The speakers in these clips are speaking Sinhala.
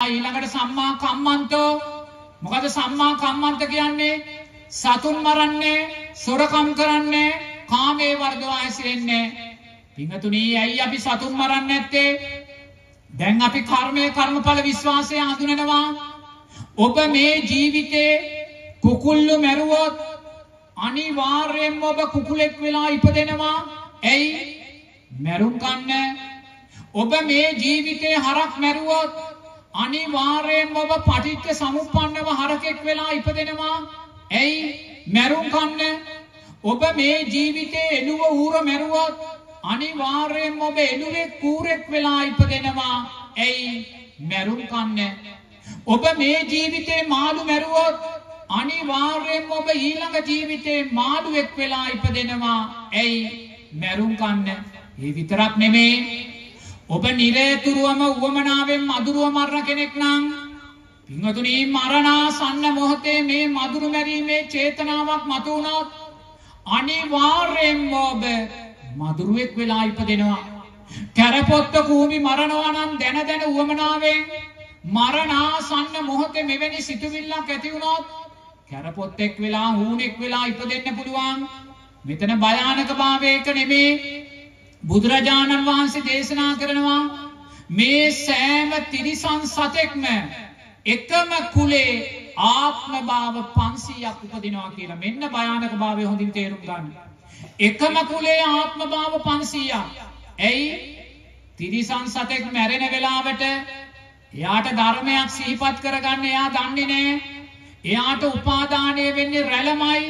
ඊළඟට සම්මා කම්මන්තෝ. මොකද සම්මා කම්මන්ත කියන්නේ? සතුන් මරන්නේ සොරකම් කරන්නේ කාමේ වර්ධවා හැසිරෙන්නේ. පිංහතුනී ඇයි අපි සතුන් මරන්න ඇත්තේ දැන් අපි කර්මය කර්මඵල විශ්වාසය හඳුනනවා. ඔබ මේ ජීවිතේ කුකුල්ලු මැරුවොත් අනිවාර්යෙන්ම ඔබ කුකුලෙක් වෙලා ඉපදෙනවා. ඇයි? මැරුම් කන්න ඔබ මේ ජීවිතේ හරක් මැරුවොත් අනිවාර්යෙන් ඔබ පටිච්ච සමුප්පන්නව හරකෙක් වෙලා ඉපදෙනවා. ඇයි? මැරුම් කන්න. ඔබ මේ ජීවිතේ එළුව ඌර මැරුවොත් අනිවාර්යෙන් ඔබ එළුවෙක් කූරෙක් වෙලා ඉපදෙනවා. ඇයි? මැරුම් කන්න. ඔබ මේ ජීවිතේ මාළු මැරුවොත් අනිවාර්යෙන් ඔබ ඊළඟ ජීවිතේ මාළුවෙක් වෙලා ඉපදෙනවා. ඇයි? මැරුම් කන්න. ඒ විතරක් නෙමේ. ඔබ නිරේතුරුවම උවමනාවෙන් මදුරුව මරණ කෙනෙක් නම් පිංහතුනී මරණාසන්න මොහොතේ මේ මදුරු මැරීමේ චේතනාවක් මතුවුණොත් අනිවාර්යෙන් ඔබ මදුරුවෙක් වෙලා ඉපදෙනවා. කැරපොත්ත කූමි මරණවානන් දැන දැන උවමනාවෙන් මරණාසන්න මොහොතේ මෙවැනි සිතුවිල්ලක් ඇතිවුණොත් කැරපොත්තෙක් වෙලා හූනෙක් වෙලා ඉපදෙන්න පුළුවන්. මෙතන භයානක භාවයක නෙමේ. බුදුරජාණන් වහන්සේ දේශනා කරනවා මේ සෑම තිරිසන් සතෙක්ම එකම කුලේ ආත්ම භාව පන්සීයක් උපදිනවා කියලා මෙන්න භයානක භාවය හොඳින් තේරුම් ගන්න. එකම කුලේ ආත්ම භාව පන්සීයක්. ඇයි තිරිසන් සතෙක් මැරෙන වෙලාවට එයාට ධර්මයක් සිහිපත් කරගන්න එයා දන්නේ නෑ. එයාට උපාදානය වෙන්නේ රැළමයි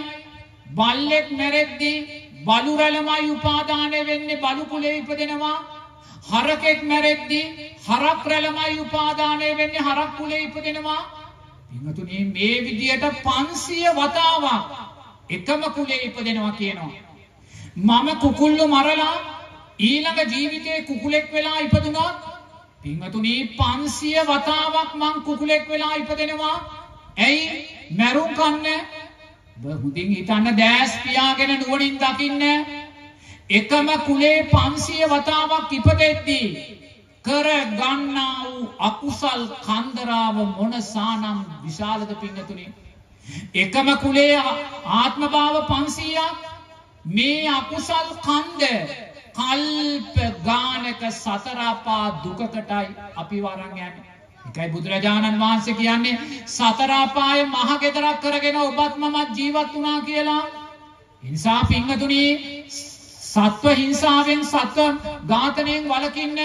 බල්ලෙක් මැරෙද්දී බලු රැළමයි උපාදානය වෙන්නේ බලුකුලේ ඉපදෙනවා. හරකෙක් මැරෙද්දි හරක් රැළමයි උපාදානය වෙන්නේ හරක් කුලේ ඉපදෙනවා. පිහතුනේ මේ විදියට පන්සිය වතාවක් එකම කුලේ ඉපදෙනවා කියනවා. මම කුකුල්ලු මරලා ඊළඟ ජීවිතයේ කුකුලෙක් වෙලා ඉපදුනොත් පිංහතුනී පන්සිය වතාවක් මං කුකුලෙක් වෙලා ඉපදෙනවා. ඇයි? මැරුම් කන්න හුදින් හිතන්න දෑස් පියාගෙන නුවනින් දකින්න. එකම කුලේ පන්සිය වතාවක් ඉපදෙද්දී කර ගන්නා වූ අකුසල් කන්දරාව මොනසානම් විශාලද පිංහතුනේ එකම කුලේ ආත්මභාව පන්සීයක් මේ අකුසල් කන්ද කල්ප ගානක සතරාපා දුකකටයි අපි වරන් යන්න. එකයි බුදුරජාණන් වහන්සේ කියන්නේ සතරාපාය මහගෙදරක් කරගෙන ඔබත් මමත් ජීවත් වනා කියලා. හිංසා පිංහතුනී සත්ව හිංසාවෙන් සත්ව ඝාතනයෙන් වලකින්න